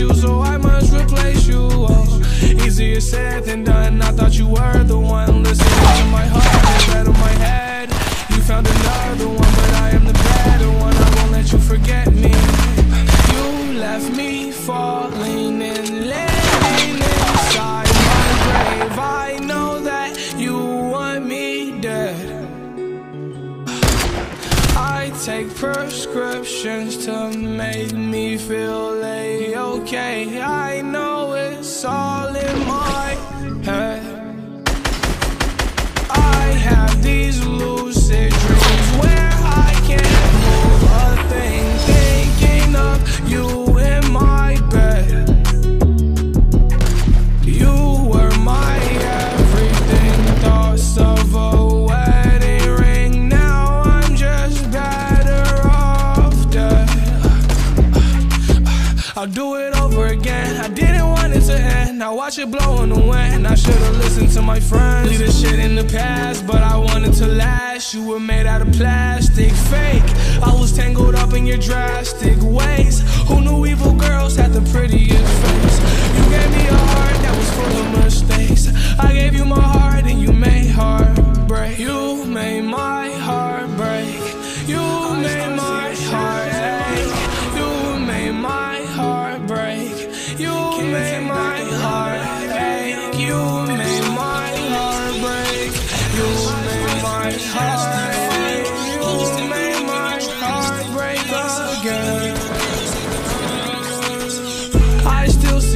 you, so I must replace you. Oh, easier said than done. I thought you were the one. Listening to my heart instead of my head. You found another one, but I am the better one. I won't let you forget me. You left me falling take prescriptions to make me feel a-okay. I know it's all in I'll do it over again. I didn't want it to end. Now watch it blow in the wind. I should've listened to my friends. Leave this shit in the past, but I wanted to last. You were made out of plastic, fake. I was tangled up in your drastic ways. Who knew evil girls had the prettiest face? You gave me a heart that was full of mistakes. I gave you my heart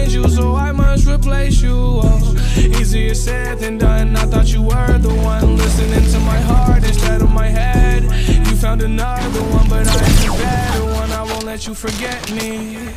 change you, so I must replace you. Oh, easier said than done. I thought you were the one listening to my heart instead of my head. You found another one, but I am the better one. I won't let you forget me.